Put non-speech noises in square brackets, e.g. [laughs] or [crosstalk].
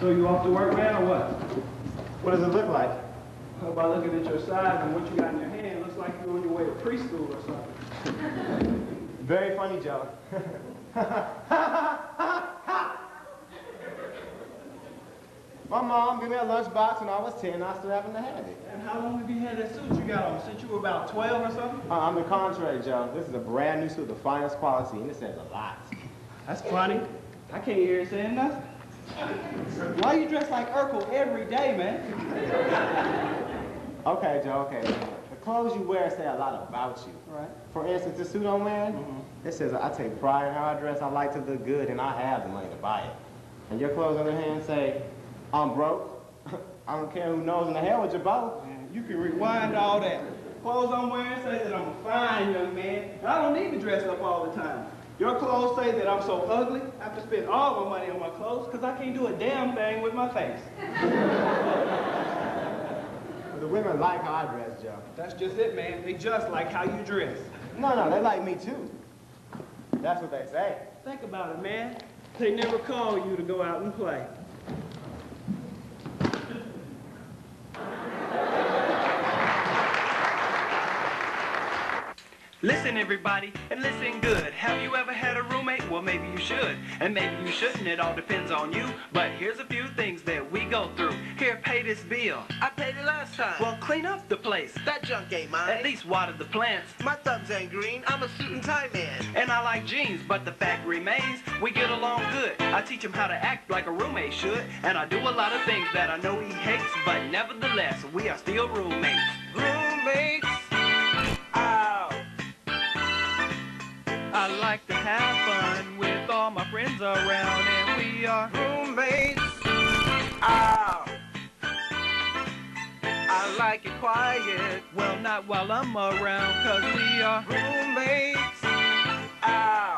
So you off to work, man, or what? What does it look like? Well, by looking at your size and what you got in your hand, it looks like you're on your way to preschool or something. [laughs] Very funny, Joe. [laughs] My mom gave me a lunchbox when I was 10, I still haven't had it. And how long have you had that suit you got on? Since you were about 12 or something? Uh, on the contrary, Joe, this is a brand new suit, the finest quality, and it says a lot. That's funny. I can't hear you saying nothing. Why you dress like Urkel every day, man? Okay, Joe, okay. The clothes you wear say a lot about you. Right. For instance, the suit I'm wearing, mm-hmm. it says I take pride in how I dress, I like to look good, and I have the money to buy it. And your clothes on the hand say, I'm broke. [laughs] I don't care who knows in the hell with your boat. Man, you can rewind all that. Clothes I'm wearing say that I'm a fine young man. and I don't need to dress up all the time. Your clothes say that I'm so ugly, I have to spend all my money on my clothes because I can't do a damn thing with my face. [laughs] The women like how I dress, Joe. That's just it, man. They just like how you dress. No, no, they like me too. That's what they say. Think about it, man. They never call you to go out and play. Listen, everybody, and listen good. Have you ever had a roommate? Well, maybe you should, and maybe you shouldn't. It all depends on you. But here's a few things that we go through. Here, pay this bill. I paid it last time. Well, clean up the place. that junk ain't mine. At least water the plants. my thumbs ain't green. I'm a suit and tie man. And I like jeans, but the fact remains, we get along good. I teach him how to act like a roommate should, and I do a lot of things that I know he hates, but nevertheless, we are still roommates. Roommates. I like to have fun with all my friends around, and we are roommates. Ah! I like it quiet, well, not while I'm around, cause we are roommates. Ah!